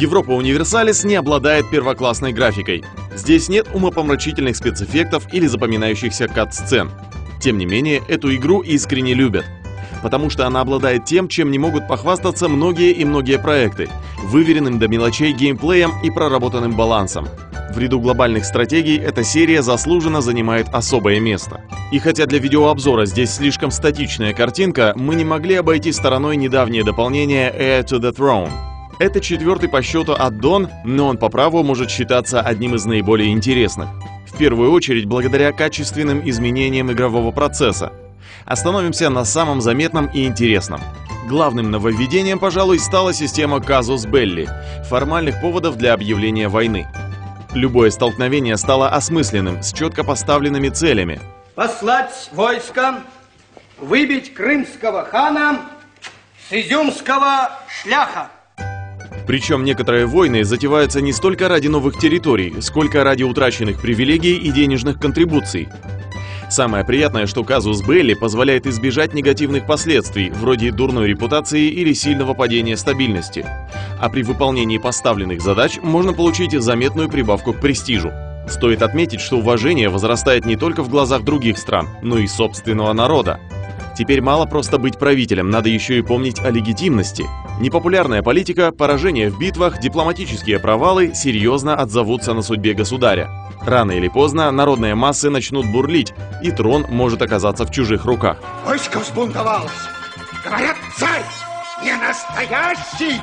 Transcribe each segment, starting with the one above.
Европа Универсалис не обладает первоклассной графикой. Здесь нет умопомрачительных спецэффектов или запоминающихся кат-сцен. Тем не менее, эту игру искренне любят. Потому что она обладает тем, чем не могут похвастаться многие и многие проекты – выверенным до мелочей геймплеем и проработанным балансом. В ряду глобальных стратегий эта серия заслуженно занимает особое место. И хотя для видеообзора здесь слишком статичная картинка, мы не могли обойти стороной недавнее дополнение Air to the Throne – это четвертый по счету аддон, но он по праву может считаться одним из наиболее интересных. В первую очередь благодаря качественным изменениям игрового процесса. Остановимся на самом заметном и интересном. Главным нововведением, пожалуй, стала система Казус Белли – формальных поводов для объявления войны. Любое столкновение стало осмысленным, с четко поставленными целями. Послать войска, выбить крымского хана с изюмского шляха. Причем некоторые войны затеваются не столько ради новых территорий, сколько ради утраченных привилегий и денежных контрибуций. Самое приятное, что казус Белли позволяет избежать негативных последствий, вроде дурной репутации или сильного падения стабильности. А при выполнении поставленных задач можно получить заметную прибавку к престижу. Стоит отметить, что уважение возрастает не только в глазах других стран, но и собственного народа. Теперь мало просто быть правителем, надо еще и помнить о легитимности. Непопулярная политика, поражение в битвах, дипломатические провалы серьезно отзовутся на судьбе государя. Рано или поздно народные массы начнут бурлить, и трон может оказаться в чужих руках. Войско взбунтовалось! Говорят, царь не настоящий!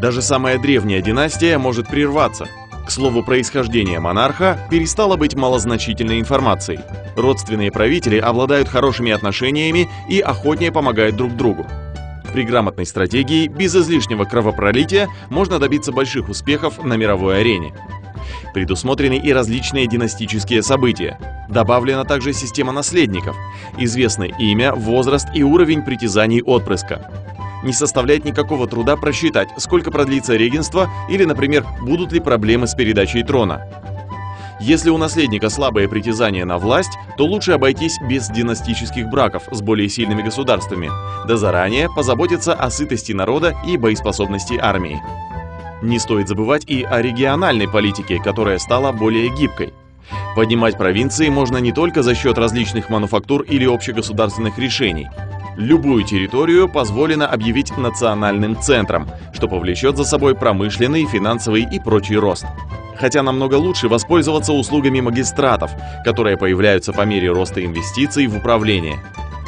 Даже самая древняя династия может прерваться. К слову, происхождение монарха перестало быть малозначительной информацией. Родственные правители обладают хорошими отношениями и охотнее помогают друг другу. При грамотной стратегии, без излишнего кровопролития, можно добиться больших успехов на мировой арене. Предусмотрены и различные династические события. Добавлена также система наследников, известно имя, возраст и уровень притязаний отпрыска. Не составляет никакого труда просчитать, сколько продлится регенство или, например, будут ли проблемы с передачей трона. Если у наследника слабое притязание на власть, то лучше обойтись без династических браков с более сильными государствами, да заранее позаботиться о сытости народа и боеспособности армии. Не стоит забывать и о региональной политике, которая стала более гибкой. Поднимать провинции можно не только за счет различных мануфактур или общегосударственных решений. Любую территорию позволено объявить национальным центром, что повлечет за собой промышленный, финансовый и прочий рост хотя намного лучше воспользоваться услугами магистратов, которые появляются по мере роста инвестиций в управление.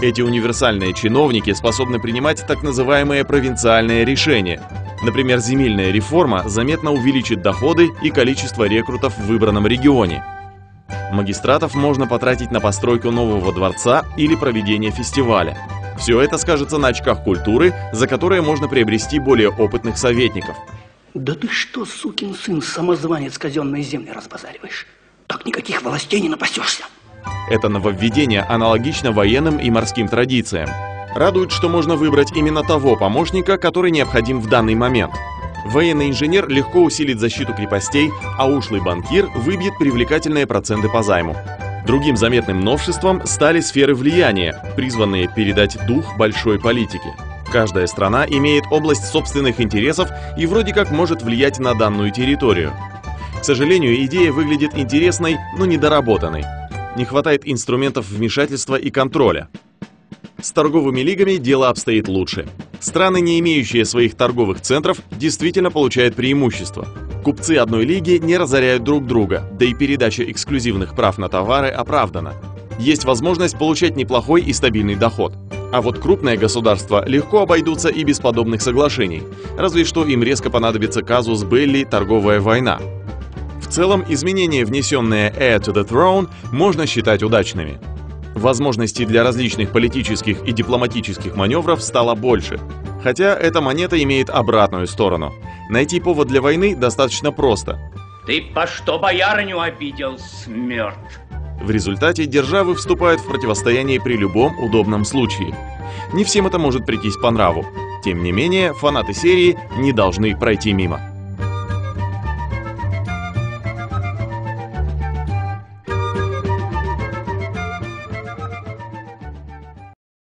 Эти универсальные чиновники способны принимать так называемые провинциальные решения. Например, земельная реформа заметно увеличит доходы и количество рекрутов в выбранном регионе. Магистратов можно потратить на постройку нового дворца или проведение фестиваля. Все это скажется на очках культуры, за которые можно приобрести более опытных советников – да ты что, сукин сын, самозванец казенной земли разбазариваешь? Так никаких властей не напасешься. Это нововведение аналогично военным и морским традициям. Радует, что можно выбрать именно того помощника, который необходим в данный момент. Военный инженер легко усилит защиту крепостей, а ушлый банкир выбьет привлекательные проценты по займу. Другим заметным новшеством стали сферы влияния, призванные передать дух большой политики. Каждая страна имеет область собственных интересов и вроде как может влиять на данную территорию. К сожалению, идея выглядит интересной, но недоработанной. Не хватает инструментов вмешательства и контроля. С торговыми лигами дело обстоит лучше. Страны, не имеющие своих торговых центров, действительно получают преимущество. Купцы одной лиги не разоряют друг друга, да и передача эксклюзивных прав на товары оправдана. Есть возможность получать неплохой и стабильный доход – а вот крупные государства легко обойдутся и без подобных соглашений, разве что им резко понадобится казус Белли «Торговая война». В целом, изменения, внесенные Air to the Throne, можно считать удачными. Возможностей для различных политических и дипломатических маневров стало больше. Хотя эта монета имеет обратную сторону. Найти повод для войны достаточно просто. Ты по что боярню обидел, смерть? В результате державы вступают в противостояние при любом удобном случае. Не всем это может прийтись по нраву. Тем не менее, фанаты серии не должны пройти мимо.